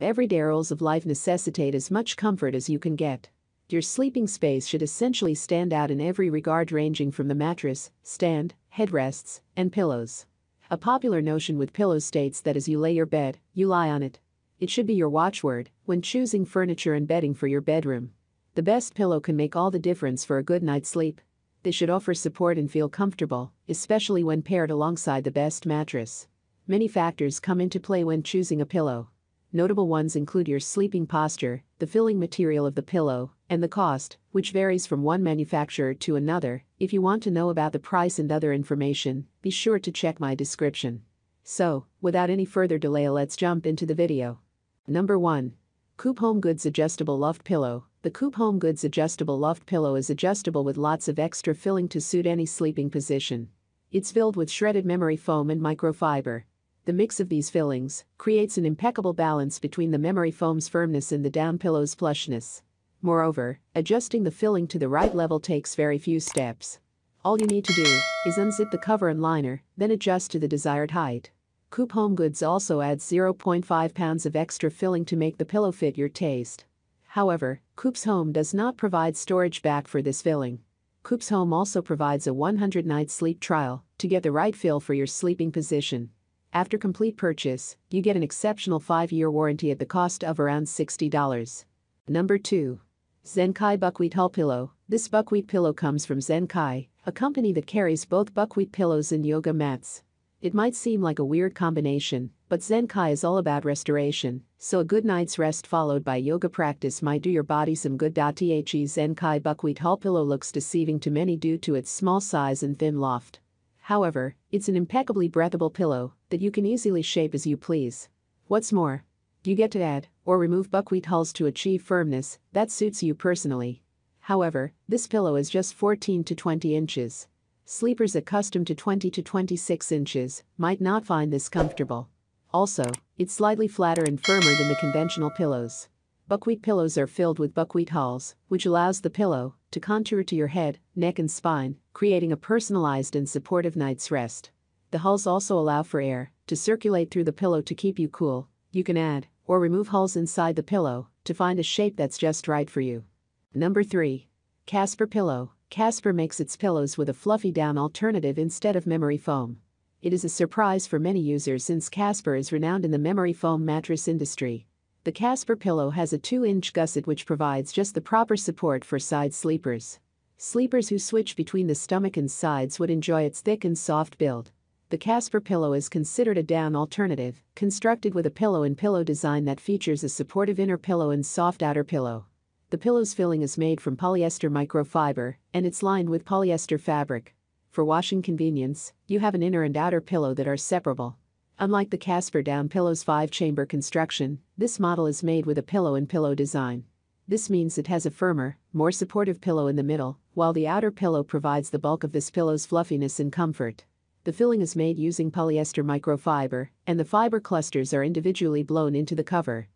Everyday roles of life necessitate as much comfort as you can get. Your sleeping space should essentially stand out in every regard, ranging from the mattress, stand, headrests, and pillows. A popular notion with pillows states that as you lay your bed, you lie on it. It should be your watchword when choosing furniture and bedding for your bedroom. The best pillow can make all the difference for a good night's sleep. They should offer support and feel comfortable, especially when paired alongside the best mattress. Many factors come into play when choosing a pillow. Notable ones include your sleeping posture, the filling material of the pillow, and the cost, which varies from one manufacturer to another. If you want to know about the price and other information, be sure to check my description. So, without any further delay, let's jump into the video. Number 1. Coop Home Goods Adjustable Loft Pillow. The Coop Home Goods Adjustable Loft Pillow is adjustable with lots of extra filling to suit any sleeping position. It's filled with shredded memory foam and microfiber. The mix of these fillings creates an impeccable balance between the memory foam's firmness and the down pillow's plushness. Moreover, adjusting the filling to the right level takes very few steps. All you need to do is unzip the cover and liner, then adjust to the desired height. Coop Home Goods also adds 0.5 pounds of extra filling to make the pillow fit your taste. However, Coop's Home does not provide storage back for this filling. Coop's Home also provides a 100 night sleep trial to get the right fill for your sleeping position. After complete purchase, you get an exceptional 5-year warranty at the cost of around $60. Number 2. Zenkai Buckwheat Hull Pillow. This buckwheat pillow comes from Zenkai, a company that carries both buckwheat pillows and yoga mats. It might seem like a weird combination, but Zenkai is all about restoration, so a good night's rest followed by yoga practice might do your body some good. The Zenkai Buckwheat Hull Pillow looks deceiving to many due to its small size and thin loft. However, it's an impeccably breathable pillow that you can easily shape as you please. What's more, you get to add or remove buckwheat hulls to achieve firmness that suits you personally. However, this pillow is just 14 to 20 inches. Sleepers accustomed to 20 to 26 inches might not find this comfortable. Also, it's slightly flatter and firmer than the conventional pillows. Buckwheat pillows are filled with buckwheat hulls, which allows the pillow to contour to your head, neck and spine, creating a personalized and supportive night's rest. The hulls also allow for air to circulate through the pillow to keep you cool. You can add or remove hulls inside the pillow to find a shape that's just right for you. Number 3. Casper Pillow. Casper makes its pillows with a fluffy down alternative instead of memory foam. It is a surprise for many users since Casper is renowned in the memory foam mattress industry. The Casper pillow has a 2-inch gusset which provides just the proper support for side sleepers. Sleepers who switch between the stomach and sides would enjoy its thick and soft build. The Casper pillow is considered a down alternative, constructed with a pillow and pillow design that features a supportive inner pillow and soft outer pillow. The pillow's filling is made from polyester microfiber and it's lined with polyester fabric. For washing convenience, you have an inner and outer pillow that are separable. Unlike the Casper Down Pillow's five-chamber construction, this model is made with a pillow and pillow design. This means it has a firmer, more supportive pillow in the middle, while the outer pillow provides the bulk of this pillow's fluffiness and comfort. The filling is made using polyester microfiber, and the fiber clusters are individually blown into the cover.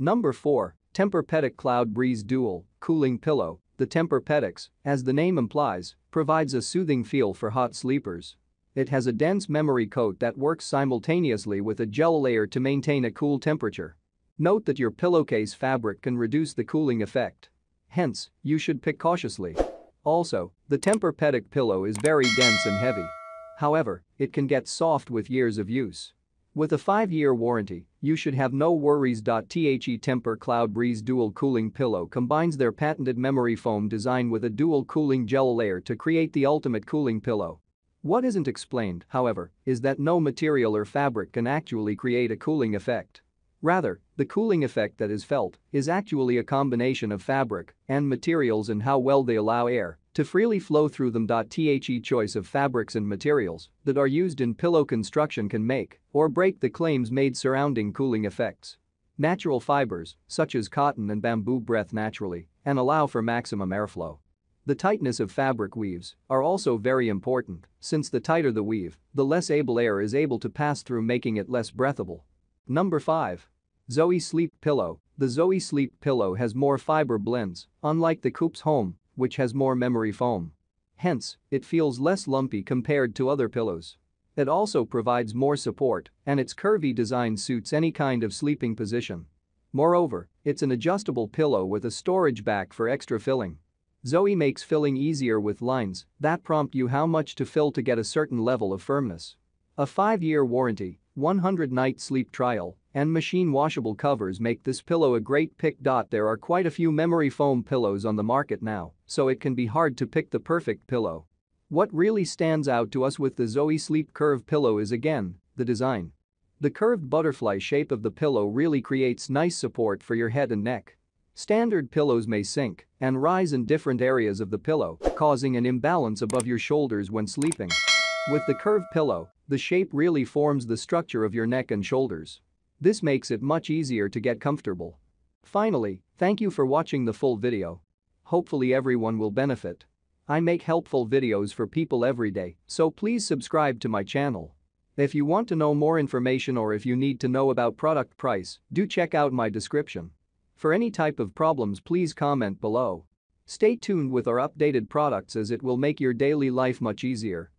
Number 4. Tempur-Pedic Cloud Breeze Dual Cooling Pillow. The Tempur-Pedics, as the name implies, provides a soothing feel for hot sleepers. It has a dense memory coat that works simultaneously with a gel layer to maintain a cool temperature. Note that your pillowcase fabric can reduce the cooling effect. Hence, you should pick cautiously. Also, the Tempur-Pedic pillow is very dense and heavy. However, it can get soft with years of use. With a 5-year warranty, you should have no worries. The Tempur Cloud Breeze Dual Cooling Pillow combines their patented memory foam design with a dual cooling gel layer to create the ultimate cooling pillow. What isn't explained, however, is that no material or fabric can actually create a cooling effect. Rather, the cooling effect that is felt is actually a combination of fabric and materials and how well they allow air to freely flow through them. The choice of fabrics and materials that are used in pillow construction can make or break the claims made surrounding cooling effects. Natural fibers, such as cotton and bamboo breath naturally and allow for maximum airflow. The tightness of fabric weaves are also very important, since the tighter the weave, the less able air is able to pass through making it less breathable. Number 5. Zoe Sleep Pillow The Zoe Sleep Pillow has more fiber blends, unlike the Coop's Home, which has more memory foam. Hence, it feels less lumpy compared to other pillows. It also provides more support, and its curvy design suits any kind of sleeping position. Moreover, it's an adjustable pillow with a storage back for extra filling. Zoe makes filling easier with lines that prompt you how much to fill to get a certain level of firmness. A 5-year warranty, 100-night sleep trial, and machine washable covers make this pillow a great pick. There are quite a few memory foam pillows on the market now, so it can be hard to pick the perfect pillow. What really stands out to us with the Zoe Sleep Curve pillow is again, the design. The curved butterfly shape of the pillow really creates nice support for your head and neck. Standard pillows may sink and rise in different areas of the pillow, causing an imbalance above your shoulders when sleeping. With the curved pillow, the shape really forms the structure of your neck and shoulders. This makes it much easier to get comfortable. Finally, thank you for watching the full video. Hopefully everyone will benefit. I make helpful videos for people every day, so please subscribe to my channel. If you want to know more information or if you need to know about product price, do check out my description. For any type of problems please comment below. Stay tuned with our updated products as it will make your daily life much easier.